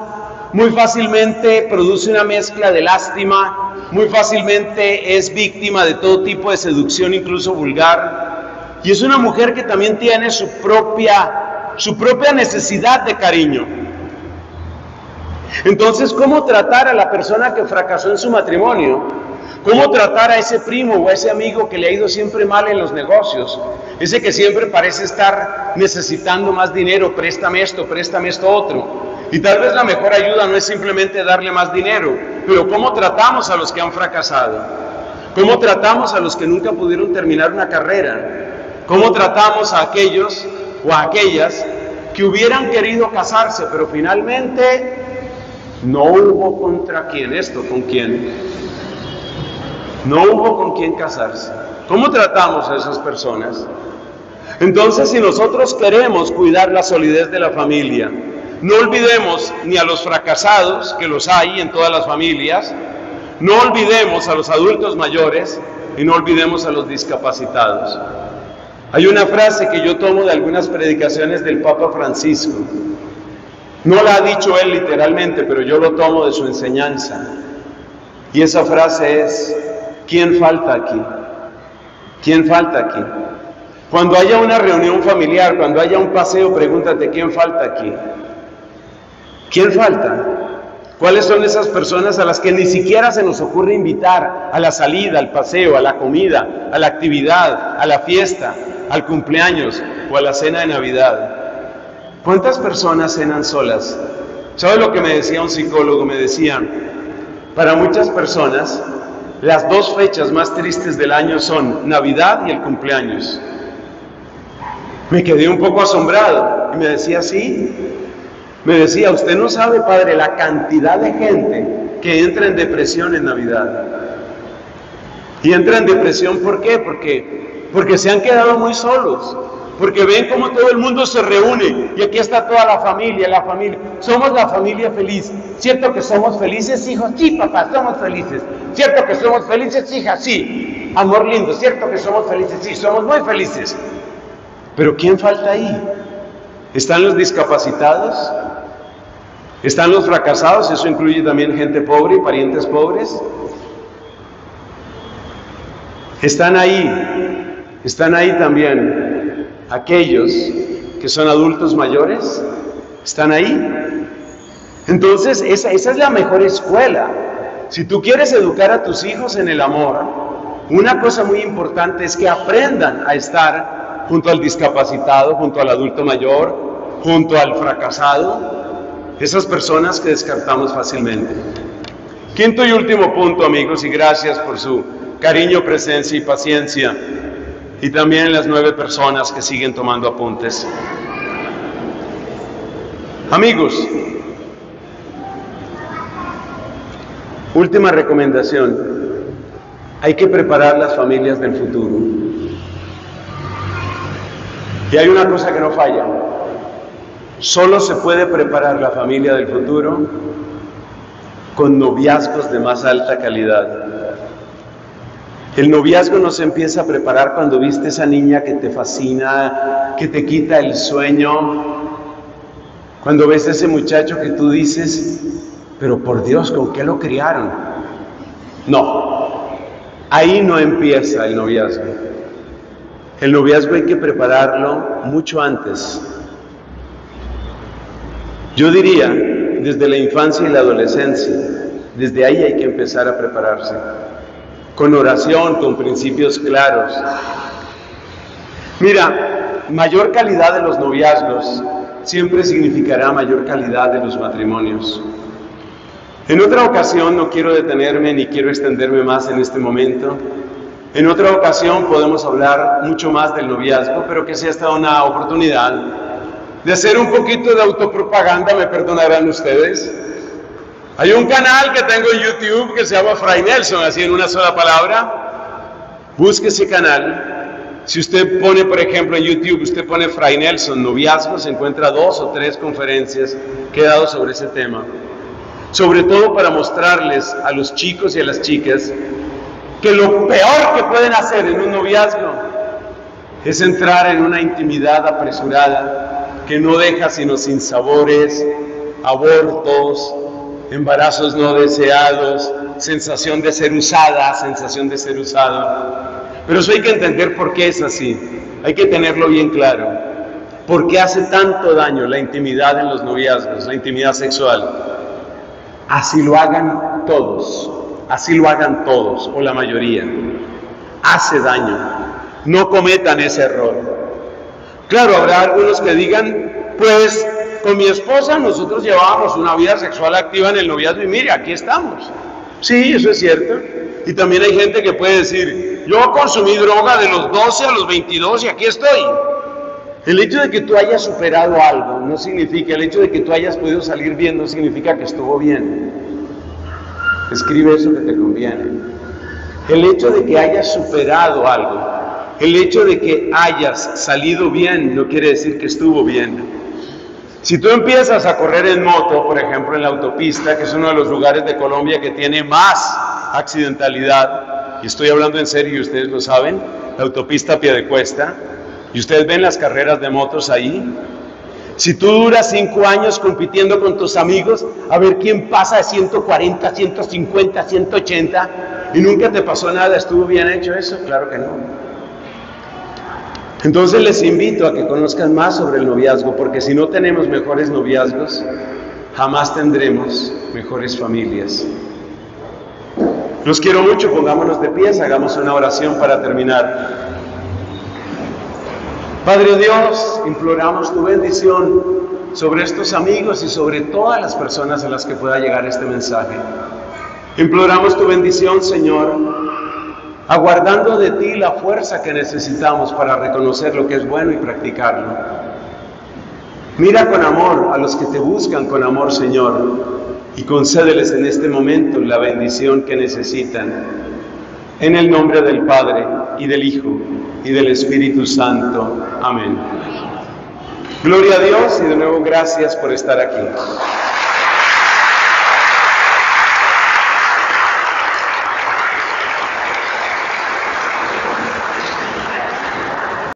muy fácilmente produce una mezcla de lástima, muy fácilmente es víctima de todo tipo de seducción, incluso vulgar. Y es una mujer que también tiene su propia su propia necesidad de cariño. Entonces, ¿cómo tratar a la persona que fracasó en su matrimonio? ¿Cómo tratar a ese primo o a ese amigo que le ha ido siempre mal en los negocios? Ese que siempre parece estar necesitando más dinero, préstame esto, préstame esto otro. Y tal vez la mejor ayuda no es simplemente darle más dinero, pero ¿cómo tratamos a los que han fracasado? ¿Cómo tratamos a los que nunca pudieron terminar una carrera? ¿Cómo tratamos a aquellos o a aquellas que hubieran querido casarse, pero finalmente no hubo contra quién, esto con quién. No hubo con quién casarse. ¿Cómo tratamos a esas personas? Entonces, si nosotros queremos cuidar la solidez de la familia, no olvidemos ni a los fracasados, que los hay en todas las familias, no olvidemos a los adultos mayores y no olvidemos a los discapacitados. Hay una frase que yo tomo de algunas predicaciones del Papa Francisco. No la ha dicho él literalmente, pero yo lo tomo de su enseñanza. Y esa frase es, ¿quién falta aquí? ¿Quién falta aquí? Cuando haya una reunión familiar, cuando haya un paseo, pregúntate, ¿quién falta aquí? ¿Quién falta? ¿Cuáles son esas personas a las que ni siquiera se nos ocurre invitar a la salida, al paseo, a la comida, a la actividad, a la fiesta, al cumpleaños o a la cena de Navidad. ¿Cuántas personas cenan solas? ¿Sabes lo que me decía un psicólogo? Me decía, para muchas personas las dos fechas más tristes del año son Navidad y el cumpleaños. Me quedé un poco asombrado y me decía, sí, me decía, usted no sabe, padre, la cantidad de gente que entra en depresión en Navidad. Y entra en depresión, ¿por qué? Porque porque se han quedado muy solos, porque ven cómo todo el mundo se reúne y aquí está toda la familia, la familia. Somos la familia feliz. ¿Cierto que somos felices, hijos? Sí, papá, somos felices. ¿Cierto que somos felices, hija? Sí. Amor lindo, ¿cierto que somos felices? Sí, somos muy felices. Pero ¿quién falta ahí? ¿Están los discapacitados? ¿Están los fracasados? Eso incluye también gente pobre y parientes pobres. Están ahí están ahí también aquellos que son adultos mayores. ¿Están ahí? Entonces, esa, es la mejor escuela. Si tú quieres educar a tus hijos en el amor, una cosa muy importante es que aprendan a estar junto al discapacitado, junto al adulto mayor, junto al fracasado, esas personas que descartamos fácilmente. Quinto y último punto, amigos, y gracias por su cariño, presencia y paciencia y también las nueve personas que siguen tomando apuntes. Amigos, última recomendación, hay que preparar las familias del futuro. Y hay una cosa que no falla, solo se puede preparar la familia del futuro con noviazgos de más alta calidad. El noviazgo no se empieza a preparar cuando viste esa niña que te fascina, que te quita el sueño, cuando ves a ese muchacho que tú dices, pero por Dios, ¿con qué lo criaron? No, ahí no empieza el noviazgo. El noviazgo hay que prepararlo mucho antes. Yo diría, desde la infancia y la adolescencia, desde ahí hay que empezar a prepararse con oración, con principios claros. Mira, mayor calidad de los noviazgos siempre significará mayor calidad de los matrimonios. En otra ocasión, no quiero detenerme ni quiero extenderme más en este momento, en otra ocasión podemos hablar mucho más del noviazgo, pero que sea esta una oportunidad de hacer un poquito de autopropaganda, me perdonarán ustedes. Hay un canal que tengo en YouTube que se llama Fray Nelson, así en una sola palabra. Busque ese canal. Si usted pone, por ejemplo, en YouTube, usted pone Fray Nelson, noviazgo, se encuentra dos o tres conferencias que he dado sobre ese tema. Sobre todo para mostrarles a los chicos y a las chicas que lo peor que pueden hacer en un noviazgo es entrar en una intimidad apresurada que no deja sino sin sabores, abortos, embarazos no deseados, sensación de ser usada, sensación de ser usado. Pero eso hay que entender por qué es así, hay que tenerlo bien claro. ¿Por qué hace tanto daño la intimidad en los noviazgos, la intimidad sexual? Así lo hagan todos así lo hagan todos o la mayoría. Hace daño. No cometan ese error. Claro, habrá algunos que digan, pues con mi esposa nosotros llevábamos una vida sexual activa en el noviazgo y mire, aquí estamos. Sí, eso es cierto. Y también hay gente que puede decir, yo consumí droga de los 12 a los 22 y aquí estoy. El hecho de que tú hayas superado algo no significa, el hecho de que tú hayas podido salir bien no significa que estuvo bien. Escribe eso que te conviene. El hecho de que hayas superado algo, el hecho de que hayas salido bien, no quiere decir que estuvo bien. Si tú empiezas a correr en moto, por ejemplo, en la autopista, que es uno de los lugares de Colombia que tiene más accidentalidad, y estoy hablando en serio y ustedes lo saben, la autopista Piedecuesta, y ustedes ven las carreras de motos ahí, si tú duras cinco años compitiendo con tus amigos, a ver quién pasa de 140, 150, 180 y nunca te pasó nada, ¿estuvo bien hecho eso? Claro que no. Entonces les invito a que conozcan más sobre el noviazgo, porque si no tenemos mejores noviazgos, jamás tendremos mejores familias. Los quiero mucho, pongámonos de pies, hagamos una oración para terminar. Padre Dios, imploramos tu bendición sobre estos amigos y sobre todas las personas a las que pueda llegar este mensaje. Imploramos tu bendición, Señor, aguardando de ti la fuerza que necesitamos para reconocer lo que es bueno y practicarlo. Mira con amor a los que te buscan con amor, Señor, y concédeles en este momento la bendición que necesitan. En el nombre del Padre y del Hijo y del Espíritu Santo. Amén. Gloria a Dios y de nuevo gracias por estar aquí.